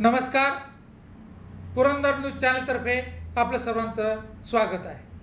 नमस्कार. पुरंदर न्यूज चॅनलतर्फे आपलं सर्वांचं स्वागत आहे.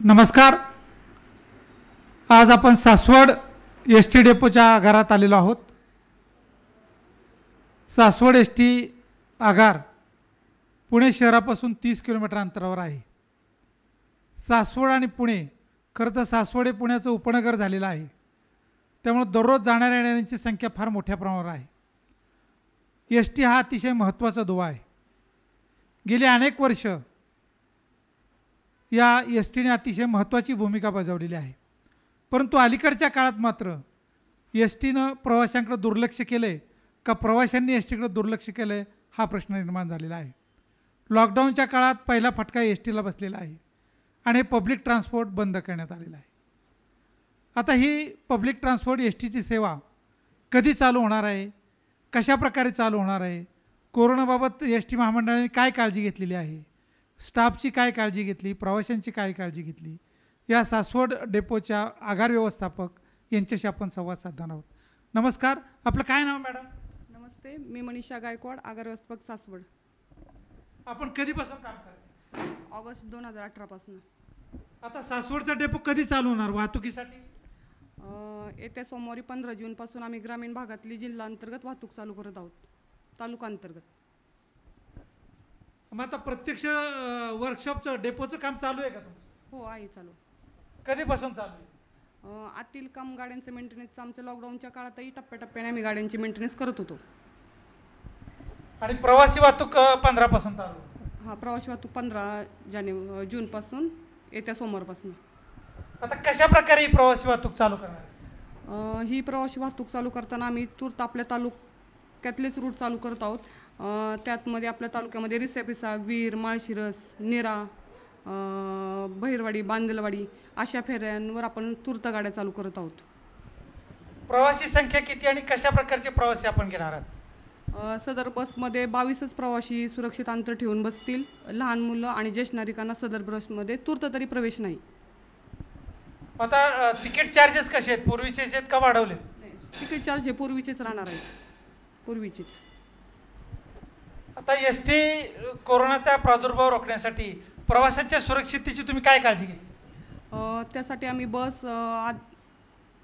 नमस्कार. आज आपण सासवड एस टी डेपोच्या आगारात आलेलो आहोत. सासवड एस टी आगार पुणे शहरापासून तीस किलोमीटर अंतरावर आहे. सासवड आणि पुणे खरं तर सासवड हे पुण्याचं उपनगर झालेलं आहे. त्यामुळे दररोज जाणाऱ्या येणाऱ्यांची संख्या फार मोठ्या प्रमाणावर आहे. एस टी हा अतिशय महत्त्वाचा दुवा आहे. गेली अनेक वर्ष या एस टीने अतिशय महत्त्वाची भूमिका बजावलेली आहे. परंतु अलीकडच्या काळात मात्र एस टीनं प्रवाशांकडे दुर्लक्ष केलं आहे का प्रवाशांनी एस टीकडे दुर्लक्ष केलं आहे हा प्रश्न निर्माण झालेला आहे. लॉकडाऊनच्या काळात पहिला फटका एस टीला बसलेला आहे आणि हे पब्लिक ट्रान्सपोर्ट बंद करण्यात आलेलं आहे. आता ही पब्लिक ट्रान्सपोर्ट एस टीची सेवा कधी चालू होणार आहे? कशा प्रकारे चालू होणार आहे? कोरोनाबाबत एस टी महामंडळाने काय काळजी घेतलेली आहे? स्टाफची काय काळजी घेतली? प्रवाशांची काय काळजी घेतली? या सासवड डेपोच्या आगार व्यवस्थापक यांच्याशी आपण संवाद साधणार आहोत. नमस्कार. आपलं काय नाव मॅडम? नमस्ते. मी मनीषा गायकवाड आगार व्यवस्थापक सासवड. आपण कधीपासून काम करतो ऑगस्ट दोन हजार अठरापासून आता सासवडचा डेपो कधी चालू होणार? वाहतुकीसाठी? येत्या सोमवारी पंधरा जूनपासून आम्ही ग्रामीण भागातली जिल्हा अंतर्गत वाहतूक चालू करत आहोत. तालुका अंतर्गत. मग आता प्रत्यक्ष वर्कशॉपचं डेपोचं काम चालू आहे का तुमचं? हो आहे चालू. कधीपासून चालू आहे? अ, आतील काम गाड्यांचं मेंटेनन्सचं आमचं लॉकडाऊनच्या काळातही टप्प्याटप्प्याने आम्ही गाड्यांची मेंटेनन्स करत होतो. आणि प्रवासी वाहतूक अ, पंधरापासून चालू आहे. हा प्रवासी वाहतूक पंधरा जाने जूनपासून येत्या सोमवारपासून. आता कशा प्रकारे ही प्रवासी वाहतूक चालू करणार आहे? अ, ही प्रवासी वाहतूक चालू करताना आम्ही तूर्त आपल्या तालुक्यातलेच रूट चालू करत आहोत. त्यातमध्ये आपल्या तालुक्यामध्ये रिसापिसा वीर माळशिरस निरा बहिरवाडी बांदलवाडी अशा फेऱ्यांवर आपण तूर्त गाड्या चालू करत आहोत. प्रवासी संख्या किती आणि कशा प्रकारचे प्रवासी आपण घेणार आहात? सदर बसमध्ये बावीसच प्रवासी सुरक्षित अंतर ठेवून बसतील. लहान मुलं आणि ज्येष्ठ नागरिकांना सदर बसमध्ये तूर्त तरी प्रवेश नाही. आता तिकीट चार्जेस कसे आहेत? पूर्वीचे आहेत का वाढवले तिकीट चार्ज हे पूर्वीचेच राहणार आहेत. पूर्वीचेच. आता एस टी कोरोनाचा प्रादुर्भाव रोखण्यासाठी प्रवासाच्या सुरक्षिततेची तुम्ही काय काळजी घेतली? त्यासाठी आम्ही बस आत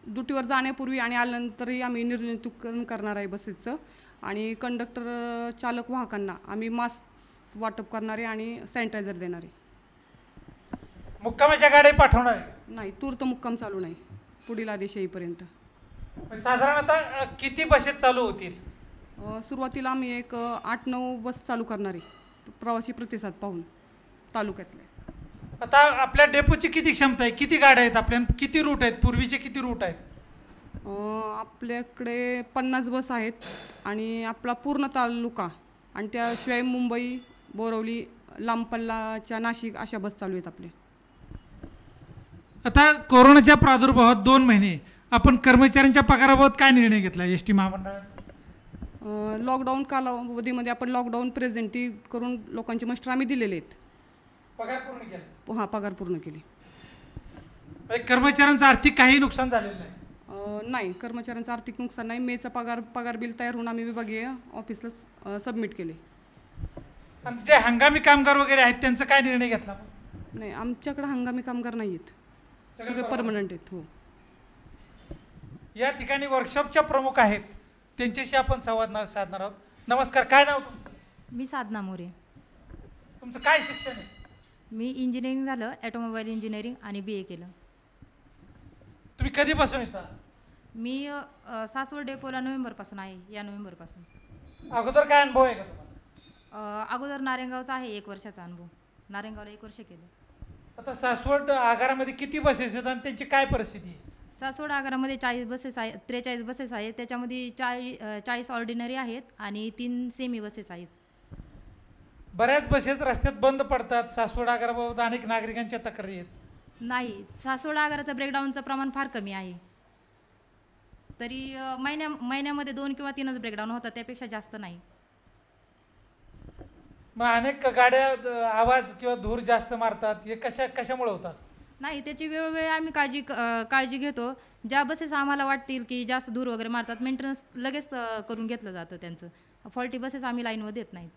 ड्युटीवर जाण्यापूर्वी आणि आल्यानंतरही आम्ही निर्जंतुकीकरण करणार आहे बसेसचं. आणि कंडक्टर चालक वाहकांना आम्ही मास्क वाटप करणारे आणि सॅनिटायझर देणारे मुक्कामाच्या गाड्या पाठवणार नाही तूर्त मुक्काम चालू नाही. पुढील आदेश येईपर्यंत. साधारणतः किती बसेस चालू होतील? सुरुवातीला आम्ही एक आठ नऊ बस चालू करणार आहे प्रवासी प्रतिसाद पाहून तालुक्यातले. आता आपल्या डेपोची किती क्षमता आहे? किती गाड्या आहेत आपल्या? किती रूट आहेत? पूर्वीचे किती रूट आहेत? आपल्याकडे पन्नास बस आहेत आणि आपला पूर्ण तालुका आणि त्याशिवाय मुंबई बोरवली लांब पल्लाच्या नाशिक अशा बस चालू आहेत आपल्या आता कोरोनाच्या प्रादुर्भावात दोन महिने. आपण कर्मचाऱ्यांच्या पगाराबाबत काय निर्णय घेतला? एस टी महामंडळाने? अ, लॉकडाऊन कालावधीमध्ये आपण लॉकडाऊन प्रेझेंटी करून लोकांचे मस्टर आम्ही दिलेले आहेत. पगार पूर्ण केला. हा पगार पूर्ण केले. म्हणजे कर्मचाऱ्यांचं आर्थिक काही नुकसान झालेलं नाही? नाही कर्मचाऱ्यांचं आर्थिक नुकसान नाही. मेचा पगार पगार बिल तयार होऊन आम्ही विभागीय ऑफिसला सबमिट केले. आणि जे हंगामी कामगार वगैरे आहेत त्यांचा काय निर्णय घेतला? नाही आमच्याकडे हंगामी कामगार नाही आहेत सगळे परमनंट. आहेत हो. या ठिकाणी वर्कशॉपच्या प्रमुख आहेत त्यांच्याशी आपण संवाद साधणार आहोत. नमस्कार काय नाव तुमचं? मी साधना मोरे. तुमचं काय शिक्षण आहे? मी इंजिनिअरिंग झालं ॲटोमोबाईल इंजिनिअरिंग आणि बी ए केलं. तुम्ही कधीपासून येता मी सासवड डेपोला नोव्हेंबरपासून आहे या नोव्हेंबरपासून. अगोदर काय अनुभव आहे का तुम्हाला? अगोदर नारेगावचा आहे एक वर्षाचा अनुभव. नारेगावला एक वर्ष केलं. आता सासवड आगारामध्ये किती बसेस आहेत आणि त्यांची काय परिस्थिती आहे? सासवड आगारामध्ये चाळीस बसेस आहेत त्रेचाळीस बसेस आहेत. त्याच्यामध्ये चाळी चाळीस ऑर्डिनरी आहेत आणि तीन सेमी बसेस आहेत. बऱ्याच बसेस रस्त्यात बंद पडतात. सासवड आगाराबाबत अनेक नागरिकांच्या तक्रारी आहेत. नाही सासवड आगाराचं ब्रेकडाऊनचं प्रमाण फार कमी आहे. तरी महिन्या महिन्यामध्ये दोन किंवा तीनच ब्रेकडाऊन होतात त्यापेक्षा जास्त नाही. मग अनेक गाड्या आवाज किंवा धूर जास्त मारतात. हे कशा कशामुळे होतात? नाही त्याची वेळोवेळी आम्ही काळजी काळजी घेतो. ज्या बसेस आम्हाला वाटतील की जास्त दूर वगैरे मारतात मेंटेनन्स लगेच करून घेतलं जातं त्यांचं. फॉल्टी बसेस आम्ही लाईनवर देत नाहीत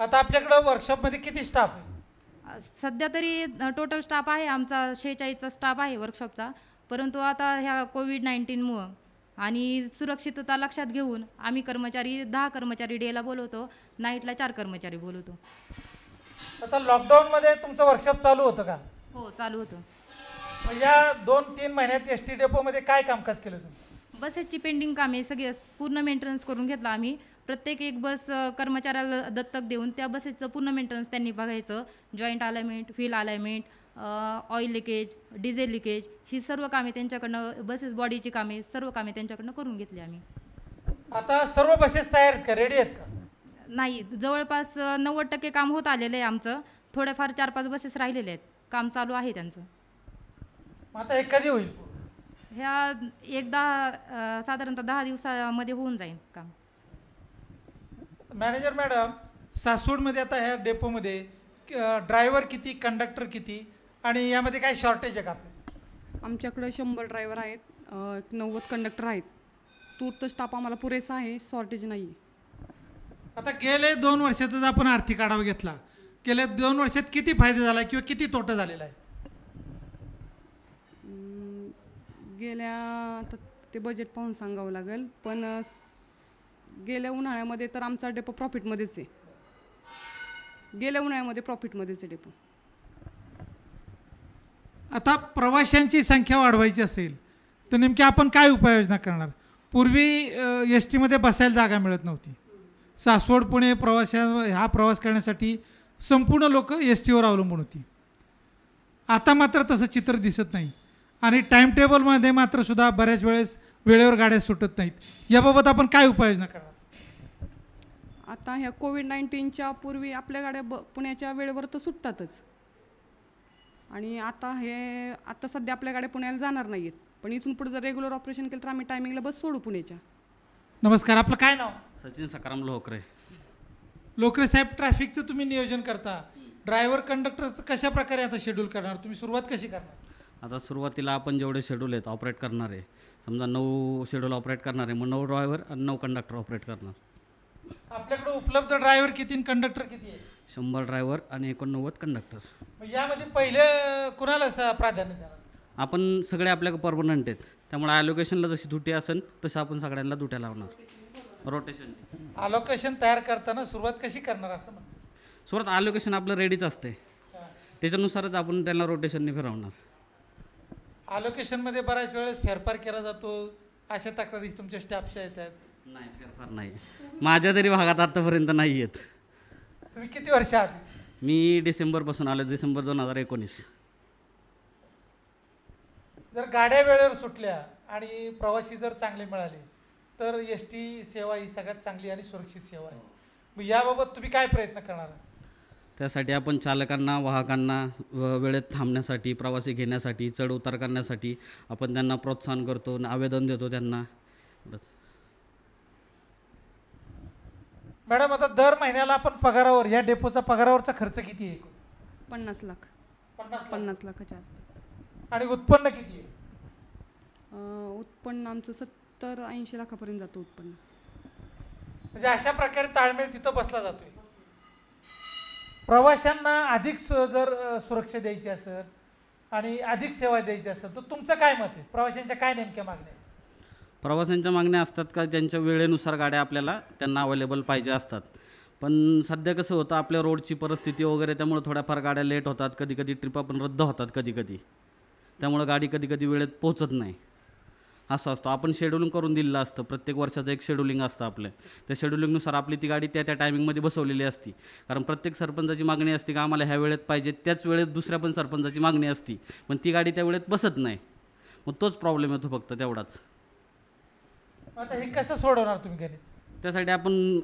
आता आपल्याकडं वर्कशॉपमध्ये किती स्टाफ आहे? सध्या तरी टोटल स्टाफ आहे. आमचा शेहेचाळीसचा स्टाफ आहे वर्कशॉपचा परंतु आता ह्या कोविड नाईन्टीनमुळं आणि सुरक्षितता लक्षात घेऊन आम्ही कर्मचारी दहा कर्मचारी डेला बोलवतो. नाईटला चार कर्मचारी बोलवतो. आता लॉकडाऊनमध्ये तुमचं वर्कशॉप चालू होतं का? हो चालू होतं. मग या दोन तीन महिन्यात एस टी डेपोमध्ये काय कामकाज केलं तुम्ही? बसेसची पेंडिंग कामे सगळे पूर्ण मेंटेनन्स करून घेतला आम्ही. प्रत्येक एक बस अ, कर्मचाऱ्याला दत्तक देऊन त्या बसेसचं पूर्ण मेंटेनन्स त्यांनी बघायचं. Joint alignment wheel alignment oil leakage diesel leakage ही सर्व कामे त्यांच्याकडनं बसेस बॉडीची कामे सर्व कामे त्यांच्याकडनं करून घेतली आम्ही. आता सर्व बसेस तयार आहेत का? रेडी आहेत का? नाही जवळपास नव्वद टक्के काम होत आलेलं आहे आमचं. थोड्याफार चार पाच बसेस राहिलेले आहेत. काम चालू आहे त्यांचं. मग आता हे कधी होईल ह्या एकदा अ, साधारणतः दहा दिवसामध्ये होऊन जाईल काम. मॅनेजर मॅडम सासवडमध्ये आता ह्या डेपोमध्ये ड्रायव्हर किती कंडक्टर किती आणि यामध्ये काय शॉर्टेज आहे का आपलं आमच्याकडं शंभर ड्रायव्हर आहेत अ, नव्वद कंडक्टर आहेत. तूर्त स्टाफ आम्हाला पुरेसा आहे शॉर्टेज नाही आहे आता गेले दोन वर्षाचा जर आपण आर्थिक आढावा घेतला. गेल्या दोन वर्षात किती फायदा झाला किंवा किती तोटा झालेला आहे? गेल्या आता ते बजेट पाहून सांगावं लागेल पण गेल्या उन्हाळ्यामध्ये तर आमचा डेपो प्रॉफिटमध्येच आहे. गेल्या उन्हाळ्यामध्ये प्रॉफिटमध्येच आहे डेपो आता प्रवाशांची संख्या वाढवायची असेल तर नेमकी आपण काय उपाययोजना करणार? पूर्वी एस टीमध्ये बसायला जागा मिळत नव्हती. सासवड पुणे प्रवाशा हा प्रवास करण्यासाठी संपूर्ण लोक एस टीवर अवलंबून होती. आता मात्र तसं चित्र दिसत नाही. आणि टाईम टेबलमध्ये मात्र सुद्धा बऱ्याच वेळेस वेळेवर गाड्या सुटत नाहीत. याबाबत आपण काय उपाययोजना करणार? आता ह्या कोविड नाईन्टीनच्या पूर्वी आपल्या गाड्या ब पुण्याच्या वेळेवर तर सुटतातच. आणि आता हे आता सध्या आपल्या गाड्या पुण्याला जाणार नाहीत पण इथून पुढे जर रेग्युलर ऑपरेशन केलं तर आम्ही टायमिंगला बस सोडू पुण्याच्या. नमस्कार आपलं काय नाव? सचिन सकाराम लोहकरे. लोकरे साहेब ट्रॅफिकचं तुम्ही नियोजन करता. ड्रायव्हर कंडक्टरचं कशा प्रकारे आता शेड्यूल करणार? तुम्ही सुरुवात कशी करणार? आता सुरुवातीला आपण जेवढे शेड्यूल आहेत ऑपरेट करणारे समजा नऊ शेड्यूल ऑपरेट करणारे मग नऊ ड्रायव्हर आणि नऊ कंडक्टर ऑपरेट करणार. आपल्याकडे उपलब्ध ड्रायव्हर किती कंडक्टर किती आहे? शंभर ड्रायव्हर आणि एकोणनव्वद कंडक्टर मग यामध्ये पहिले कुणाला स- प्राधान्य देणार? आपण सगळे आपल्याकडे परमनंट आहेत. त्यामुळे ॲलोकेशनला जशी दुटी असेल तसं आपण सगळ्यांना दुट्या लावणार. रोटेशन अलोकेशन तयार करताना सुरुवात कशी करणार असं म्हणतो सुरुवात ॲलोकेशन आपलं रेडीच असते. त्याच्यानुसारच आपण त्यांना रोटेशनने फिरवणार. अलोकेशनमध्ये बऱ्याच वेळेस फेरफार केला जातो. अशा तक्रारी तुमच्या स्टाफच्या येतात. नाही फेरफार नाही. माझ्या तरी भागात आत्तापर्यंत नाही आहेत तुम्ही किती वर्ष आहात? मी डिसेंबरपासून आलो डिसेंबर दोन हजार एकोणीस. जर गाड्या वेळेवर सुटल्या आणि प्रवासी जर चांगले मिळाले तर एस टी सेवा ही सगळ्यात चांगली आणि सुरक्षित सेवा आहे मग याबाबत तुम्ही काय प्रयत्न करणार आहात? त्यासाठी आपण चालकांना वाहकांना व- वेळेत थांबण्यासाठी प्रवासी घेण्यासाठी चढ उतार करण्यासाठी आपण त्यांना प्रोत्साहन करतो न- आवेदन देतो त्यांना एवढंच. मॅडम आता दर महिन्याला आपण पगारावर या डेपोचा पगारावरचा खर्च किती आहे पन्नास लाख पन्नास लाख. पन्नास लाखाच्या आसपास आणि उत्पन्न किती आहे अं, उत्पन्न आमचं सत्तर ऐंशी लाखापर्यंत जातं उत्पन्न. म्हणजे अशा प्रकारे ताळमेळ तिथं बसला जातोय. प्रवाशांना अधिक सु- जर अ, सुरक्षा द्यायची असेल आणि अधिक सेवा द्यायची असेल तर तुमचं काय मत आहे? प्रवाशांच्या काय नेमक्या मागण्या आहेत? प्रवाशांच्या मागण्या असतात का? त्यांच्या वेळेनुसार गाड्या आपल्याला त्यांना अवेलेबल पाहिजे असतात. पण सध्या कसं होतं आपल्या रोडची परिस्थिती वगैरे त्यामुळे थोड्याफार गाड्या लेट होतात कधी कधी ट्रिपा पण रद्द होतात कधी कधी त्यामुळं गाडी कधी कधी वेळेत पोहोचत नाही. असं असतं. आपण शेड्युलिंग करून दिलेलं असतं. प्रत्येक वर्षाचं एक शेड्युलिंग असतं आपलं. त्या शेड्युलिंगनुसार आपली ती गाडी त्या त्या टायमिंगमध्ये बसवलेली असती. कारण प्रत्येक सरपंचाची मागणी असते की आम्हाला ह्या वेळेत पाहिजे त्याच वेळेत दुसऱ्या पण सरपंचाची मागणी असती. पण ती गाडी त्या वेळेत बसत नाही. मग तोच प्रॉब्लेम येतो फक्त तेवढाच. आता हे कसं सोडवणार तुम्ही गणित त्यासाठी आपण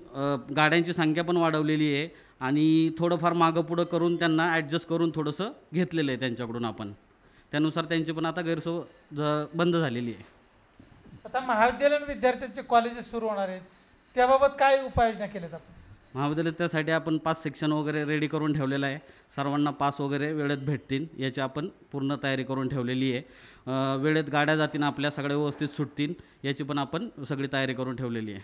गाड्यांची संख्या पण वाढवलेली आहे. आणि थोडंफार मागं पुढं करून त्यांना ॲडजस्ट करून थोडंसं घेतलेलं आहे त्यांच्याकडून आपण. त्यानुसार त्यांची पण आता गैरसोय ज- बंद झालेली आहे. आता महाविद्यालयीन विद्यार्थ्यांचे कॉलेजेस सुरू होणार आहेत. त्याबाबत काय उपाययोजना केल्यात आपण? महाविद्यालयात त्यासाठी आपण पास सेक्शन वगैरे रेडी करून ठेवलेलं आहे. सर्वांना पास वगैरे वेळेत भेटतील याची आपण पूर्ण तयारी करून ठेवलेली आहे. वेळेत गाड्या जातील आपल्या सगळ्या व्यवस्थित सुटतील याची पण आपण सगळी तयारी करून ठेवलेली आहे.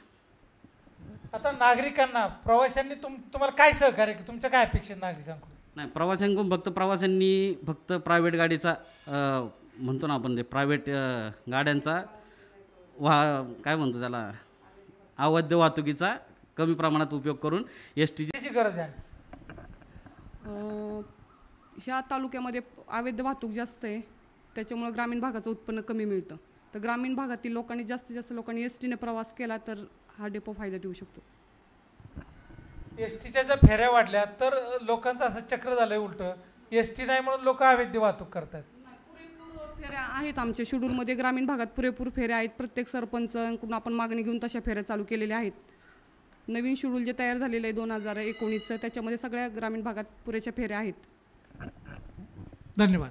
आता नागरिकांना प्रवाशांनी तुम तुम्हाला काय सहकार्य तुमचं काय अपेक्षा आहे नागरिकांकडून? नाही प्रवाशांकडून फक्त प्रवाशांनी फक्त प्रायव्हेट गाडीचा म्हणतो ना आपण ते प्रायव्हेट गाड्यांचा वा काय म्हणतो त्याला? अवैध वाहतुकीचा कमी प्रमाणात उपयोग करून एस टी त्याची गरज आहे? अं, ह्या तालुक्यामध्ये अवैध वाहतूक जास्त आहे. त्याच्यामुळं ग्रामीण भागाचं उत्पन्न कमी मिळतं. तर ग्रामीण भागातील लोकांनी जास्तीत जास्त लोकांनी एस टीने प्रवास केला तर हा डेपो फायदा देऊ शकतो. एस टीच्या जर फेऱ्या वाढल्या तर लोकांचं असं चक्र झालंय उलटं. एस टी नाही म्हणून लोक अवैध वाहतूक करतात फेऱ्या आहेत आमच्या शेड्यूलमध्ये ग्रामीण भागात पुरेपूर फेऱ्या आहेत. प्रत्येक सरपंचांकडून आपण मागणी घेऊन तशा फेऱ्या चालू केलेल्या आहेत. नवीन शेड्यूल जे तयार झालेलं आहे दोन हजार एकोणीसचं त्याच्यामध्ये सगळ्या ग्रामीण भागात पुरेशा फेऱ्या आहेत. धन्यवाद.